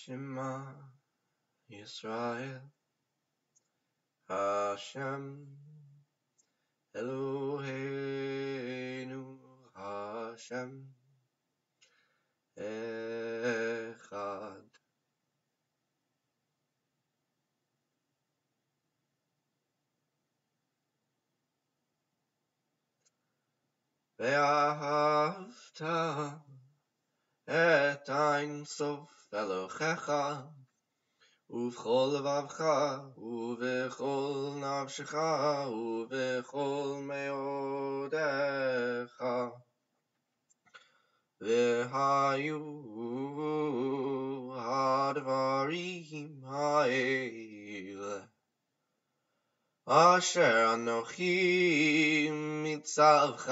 Shema Yisrael. Hashem Eloheinu Hashem Echad. Ve'ahavta et ein sof Elohecha ובכל לבבך ובכל נפשך ובכל מאודך והיו הדברים האלה אשר אנוכי מצווך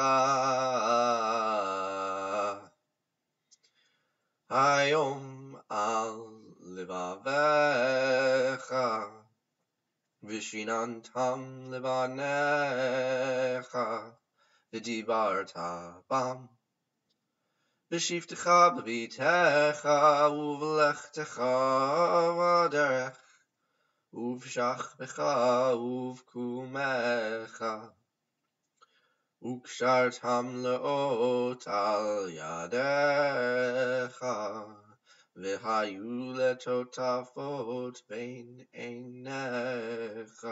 היום על levavecha vishinantam levanecha v'dibarta bam v'shivtecha b'vitecha uv'lechtecha v'aderech uv'shachbecha uv'kumecha ukshartam le'ot al yadecha והיו לטוטפות בין עיניך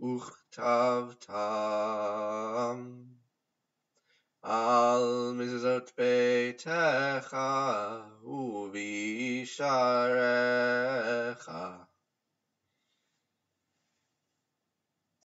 וכתבתם על מזוזות ביתך ובישעריך